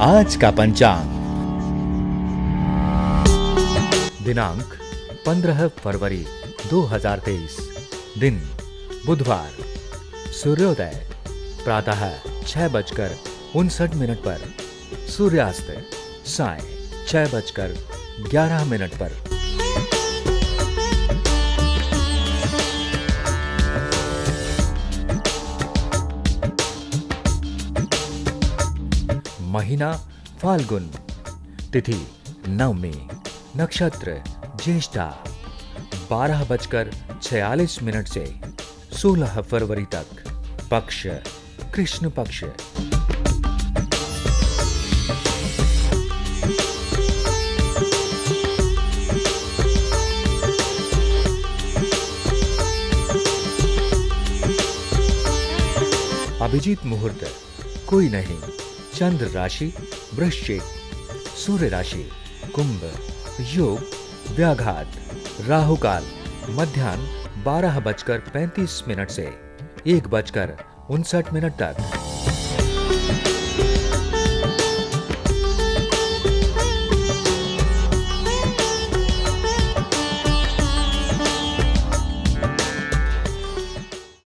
आज का पंचांग। दिनांक 15 फरवरी 2023 दिन बुधवार। सूर्योदय, प्रातः छह बजकर उनसठ मिनट पर। सूर्यास्त, साय छह बजकर ग्यारह मिनट पर। महीना, फाल्गुन। तिथि नवमी नक्षत्र, ज्येष्ठा। बारह बजकर छियालीस मिनट से सोलह फरवरी तक, पक्ष, कृष्ण पक्ष। अभिजीत मुहूर्त, कोई नहीं। चंद्र राशि, वृश्चिक, सूर्य राशि, कुंभ, योग, व्याघात राहु काल मध्यान्ह बारह बजकर पैंतीस मिनट से, एक बजकर उनसठ मिनट तक।